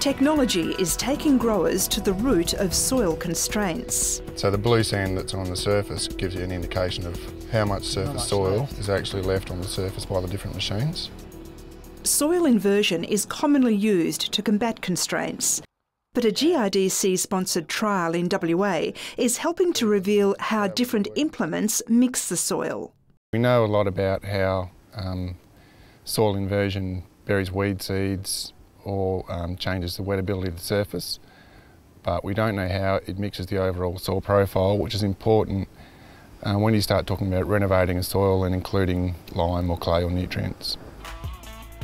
Technology is taking growers to the root of soil constraints. So the blue sand that's on the surface gives you an indication of how much surface much soil is actually left on the surface by the different machines. Soil inversion is commonly used to combat constraints. But a GRDC sponsored trial in WA is helping to reveal how different implements mix the soil. We know a lot about how um, soil inversion buries weed seeds or um, changes the wettability of the surface, but we don't know how it mixes the overall soil profile, which is important uh, when you start talking about renovating a soil and including lime or clay or nutrients.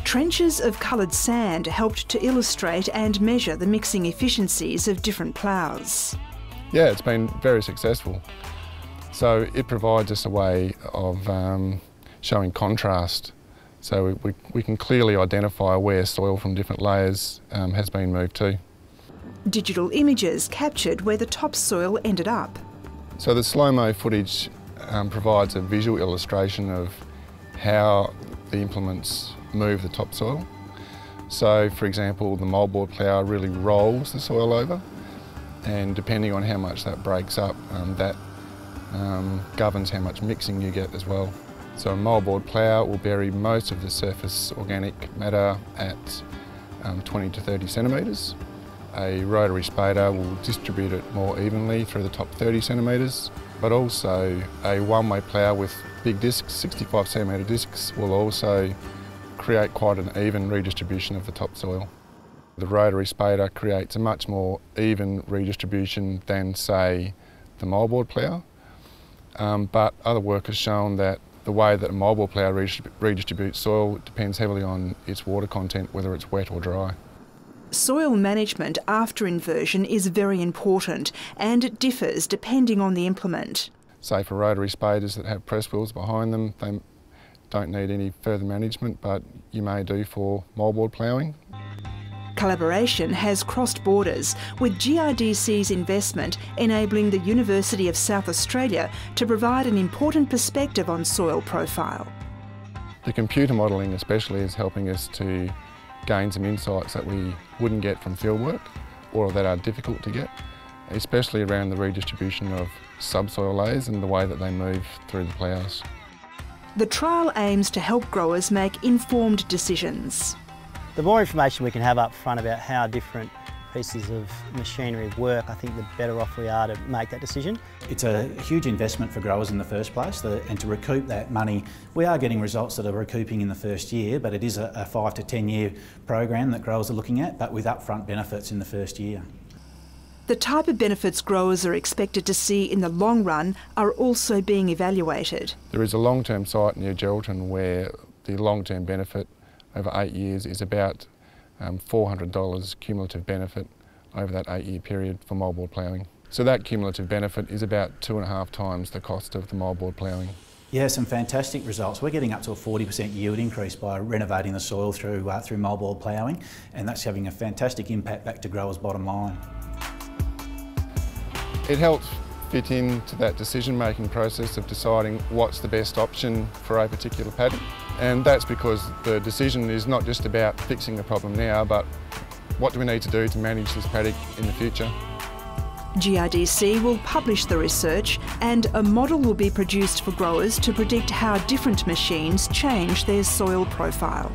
Trenches of coloured sand helped to illustrate and measure the mixing efficiencies of different ploughs. Yeah, it's been very successful. So it provides us a way of um, showing contrast. So we, we, can clearly identify where soil from different layers um, has been moved to. Digital images captured where the topsoil ended up. So the slow-mo footage um, provides a visual illustration of how the implements move the topsoil. So for example, the moldboard plough really rolls the soil over and depending on how much that breaks up, um, that um, governs how much mixing you get as well. So a moldboard plough will bury most of the surface organic matter at um, 20 to 30 centimetres. A rotary spader will distribute it more evenly through the top 30 centimetres, but also a one-way plough with big discs, 65 centimetre discs, will also create quite an even redistribution of the topsoil. The rotary spader creates a much more even redistribution than, say, the moldboard plough. Um, but other work has shown that the way that a moldboard plough redistributes soil depends heavily on its water content, whether it's wet or dry. Soil management after inversion is very important and it differs depending on the implement. Say for rotary spaders that have press wheels behind them, they don't need any further management, but you may do for moldboard ploughing. Collaboration has crossed borders, with GRDC's investment enabling the University of South Australia to provide an important perspective on soil profile. The computer modelling especially is helping us to gain some insights that we wouldn't get from fieldwork or that are difficult to get, especially around the redistribution of subsoil layers and the way that they move through the ploughs. The trial aims to help growers make informed decisions. The more information we can have up front about how different pieces of machinery work, I think the better off we are to make that decision. It's a huge investment for growers in the first place the, and to recoup that money, we are getting results that are recouping in the first year but it is a, a five to ten year program that growers are looking at but with upfront benefits in the first year. The type of benefits growers are expected to see in the long run are also being evaluated. There is a long-term site near Geraldton where the long-term benefit over eight years is about um, $400 cumulative benefit over that eight-year period for moldboard ploughing. So that cumulative benefit is about two and a half times the cost of the moldboard ploughing. Yeah, some fantastic results. We're getting up to a 40% yield increase by renovating the soil through, uh, through moldboard ploughing and that's having a fantastic impact back to growers' bottom line. It helps fit into that decision-making process of deciding what's the best option for a particular paddock. And that's because the decision is not just about fixing the problem now, but what do we need to do to manage this paddock in the future. GRDC will publish the research and a model will be produced for growers to predict how different machines change their soil profile.